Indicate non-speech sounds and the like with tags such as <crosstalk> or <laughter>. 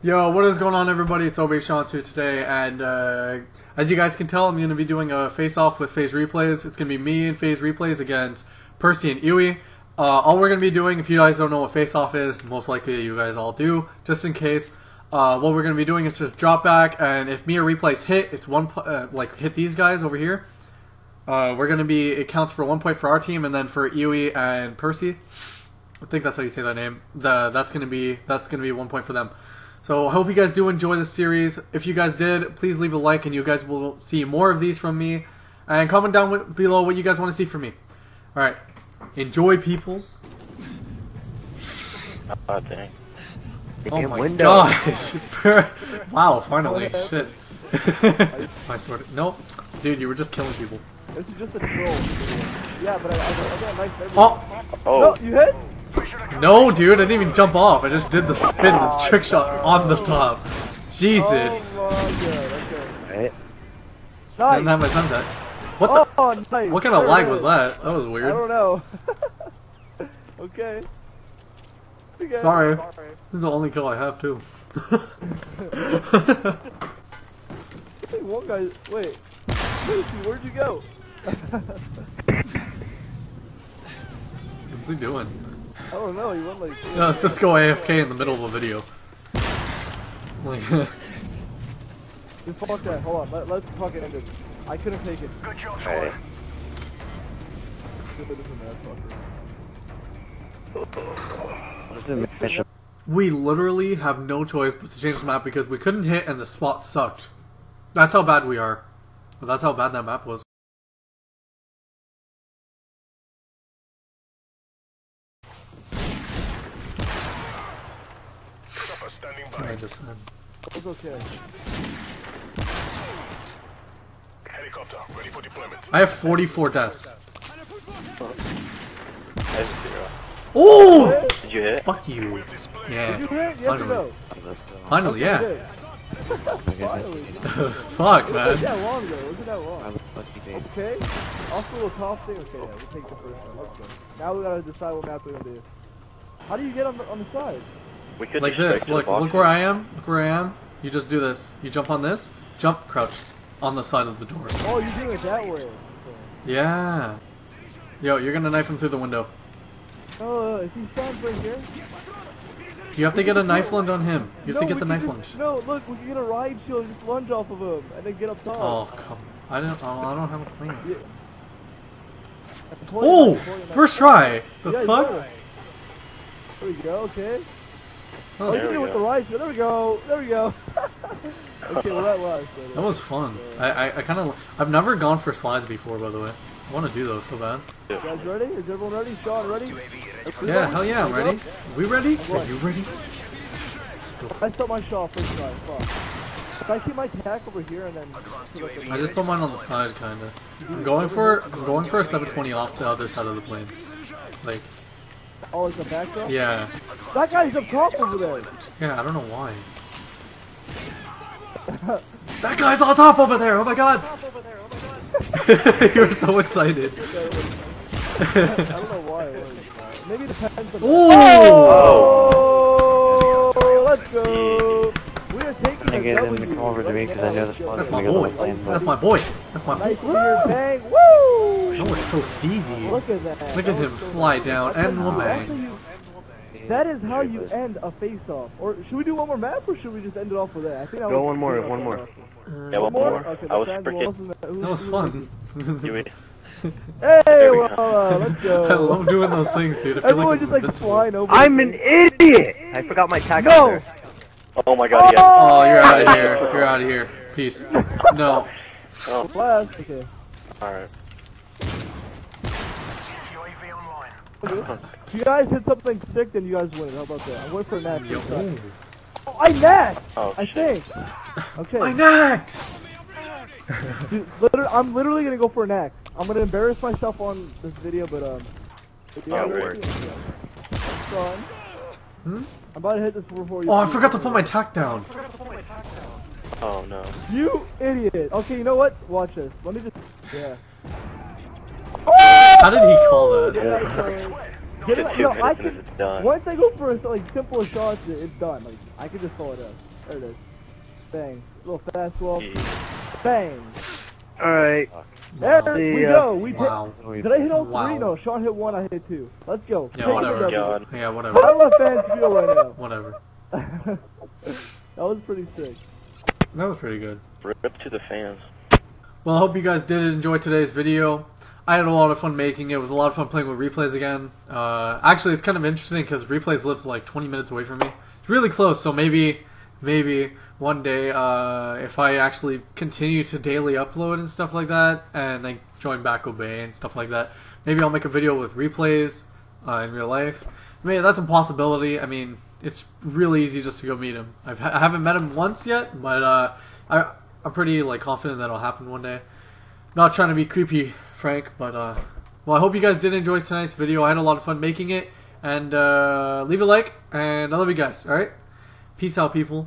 Yo, what is going on, everybody? It's Obey Seans here today, and uh, as you guys can tell, I'm going to be doing a face-off with FaZe Replays. It's going to be me and FaZe Replays against Percy and Iwi. Uh, all we're going to be doing, if you guys don't know what face-off is, most likely you guys all do, just in case. Uh, what we're going to be doing is just drop back, and if me or Replays hit, it's one uh, like hit these guys over here. Uh, we're going to be it counts for one point for our team, and then for Iwi and Percy. I think that's how you say that name. The that's gonna be that's gonna be one point for them. So I hope you guys do enjoy this series. If you guys did, please leave a like, and you guys will see more of these from me. And comment down below what you guys want to see from me. All right, enjoy, peoples. Oh dang. Oh my window. gosh! <laughs> wow, finally, shit. <laughs> I swear to nope, dude, you were just killing people. This is just a troll. Yeah, but I, I, I got a nice memory. Oh Oh, No, you hit? No, dude, I didn't even jump off. I just did the spin, the trick shot on the top. Jesus. Oh okay. right. I didn't have my sunset. What the? Oh, nice. What kind of Very lag was that? That was weird. I don't know. <laughs> okay. Okay. Sorry. This is the only kill I have too. <laughs> I think one guy. Wait. Where'd you go? <laughs> What's he doing? Oh, I don't know. He went like. No, let's just go AFK in the middle of the video. Like, <laughs> fuck that. Hold on. Let, let's fucking end it. I couldn't take it. Hey. This is an asshole. What is the mission? we literally have no choice but to change this map because we couldn't hit and the spot sucked. That's how bad we are. That's how bad that map was. I just said. It's okay. Helicopter ready for deployment. I have 44 deaths. I have zero. Oh! Did you hit? Fuck you. Yeah. Did you hit? Finally. no? Finally, yeah. Finally. <laughs> Fuck, Wasn't man. that long ago? Wasn't that long? I'm lucky babe. Okay. Also a top thing. Okay, yeah, we take the first one. Let's go. Now we gotta decide what map we're gonna do. How do you get on the on the side? We could Like this. to Look, box. look where I am. Look where I am. You just do this. You jump on this. Jump, crouch. On the side of the door. Oh, you're doing it that way. Okay. Yeah. Yo, you're gonna knife him through the window. Oh, uh, is he stands right here? You have to get a knife lunge on him. You have to No, get the knife just- lunge. No, look, we can get a riot shield and just lunge off of him, and then get up top. Oh, come. I don't. Oh, I don't have a cleans. Yeah. Oh, first try. The Yeah, fuck? got. There we go. Okay. Oh, Oh, you There can do we it with the lights, shield. There we go. There we go. <laughs> okay, well that was. uh, That was fun. I, I, I kind of. I've never gone for slides before, by the way. I want to do those so bad. You guys ready? Is everyone ready? Sean, ready? Yeah, hell yeah, I'm Let's ready. go. We ready? Are you ready? I start my shot first try. Fuck. I keep my tack over here and then. so I just put mine on the side, kind of. I'm going for. I'm going for a 720 off the other side of the plane. Like, Oh, it's a backdrop? yeah, That guy's up top over there. yeah. I don't know why. <laughs> that guy's on top over there. Oh my god! <laughs> You're so excited. <laughs> I don't know why it was. Maybe it depends on. Oh! Oh, let's go. We are taking I a get him to W come over to me right 'cause I know now. the spot That's is my gonna go boy. my plane, That's my boy. That's my boy. beer, so steezy. Look at that. Look at him fly down and how- one that's how you- That is how you end a face-off. Or should we do one more map, or should we just end it off with that? I think I Go one more, one more. Yeah, one more. Okay, I was the freaking. listen to- who's- That was fun. <laughs> Hey, well, uh, let's <laughs> go. I love doing those things, dude. I feel Everyone like just I'm like invincible. flying over. I'm an idiot! I forgot my tag No! out there. Oh my god, yeah. Oh, you're out of here. You're out of here. Peace. No. Oh, Blast. Okay. alright. UAV If you guys hit something sick, then you guys win. How about that? I'm waiting for a nat. Oh, I nat. Oh, I shit. think. Okay. I nacked! Dude, literally, I'm literally gonna go for an axe. I'm gonna embarrass myself on this video, but um. if you Oh, guys are word. ready, Hmm? I'm about to hit this before you. Oh, I forgot to put my tack down. Oh no. You idiot. Okay, you know what? Watch this. Let me just. Yeah. <laughs> How did he call that? Yeah, sorry. Get to it- two no, minutes I can, it's done. once I go for a, like simple shots, it- it's done. Like I can just follow it up. There it is. Bang. little fastball. Yeah. Bang. Alright. There See uh, we ya. go. We did. Wow. Did I hit all Wow. three? No, Sean hit one. I hit two. Let's go. Yeah, Take whatever. God. Yeah, whatever. How do my fans feel right now? Whatever. <laughs> that was pretty sick. That was pretty good. Rip to the fans. Well, I hope you guys did enjoy today's video. I had a lot of fun making it. It was a lot of fun playing with replays again. Uh, actually, it's kind of interesting because replays lives like 20 minutes away from me. It's really close, so maybe, maybe one day, uh, if I actually continue to daily upload and stuff like that, and I join back Obey and stuff like that, maybe I'll make a video with replays uh, in real life. I mean, that's a possibility. I mean, it's really easy just to go meet him. I've, I haven't met him once yet, but uh, I, I'm pretty like confident that'll happen one day. Not trying to be creepy, Frank, but uh, well, I hope you guys did enjoy tonight's video. I had a lot of fun making it, and uh, leave a like, and I love you guys. All right, peace out, people.